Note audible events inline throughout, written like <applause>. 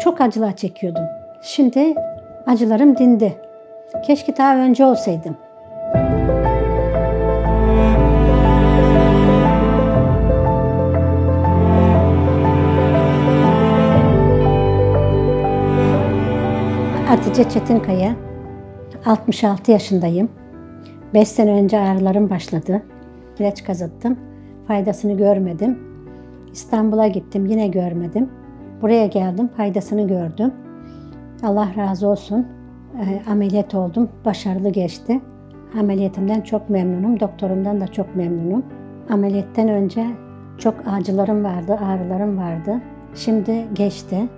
Çok acılar çekiyordum. Şimdi acılarım dindi. Keşke daha önce olsaydım. Hatice Çetinkaya, 66 yaşındayım. 5 sene önce ağrılarım başladı. İlaç kazıttım. Faydasını görmedim. İstanbul'a gittim yine görmedim. Buraya geldim faydasını gördüm. Allah razı olsun. E, ameliyat oldum. Başarılı geçti. Ameliyatımdan çok memnunum. Doktorumdan da çok memnunum. Ameliyattan önce çok acılarım vardı, ağrılarım vardı. Şimdi geçti.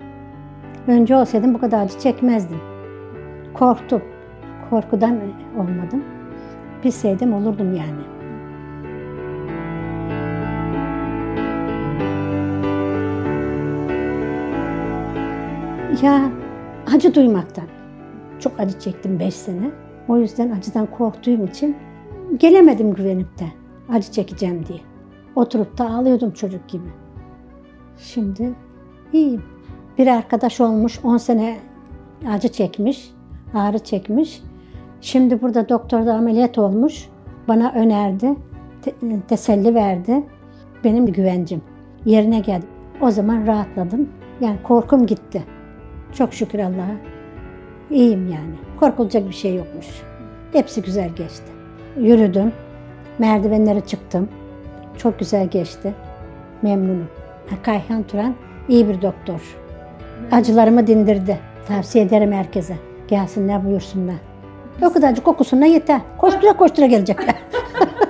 Önce olsaydım bu kadar acı çekmezdim. Korktum. Korkudan olmadım. Bilseydim olurdum yani. Ya acı duymaktan. Çok acı çektim beş sene. O yüzden acıdan korktuğum için gelemedim güvenip de acı çekeceğim diye. Oturup da ağlıyordum çocuk gibi. Şimdi iyiyim. Bir arkadaş olmuş 10 sene acı çekmiş, ağrı çekmiş. Şimdi burada doktorda ameliyat olmuş. Bana önerdi, te- teselli verdi. Benim güvencim yerine geldi. O zaman rahatladım. Yani korkum gitti. Çok şükür Allah'a. İyiyim yani. Korkulacak bir şey yokmuş. Hepsi güzel geçti. Yürüdüm. Merdivenlere çıktım. Çok güzel geçti. Memnunum. Kayhan Turan iyi bir doktor. Acılarımı dindirdi. Tavsiye ederim herkese. Gelsinler buyursunlar. O kadarcık kokusuna yeter. Koştura koştura gelecekler. <laughs>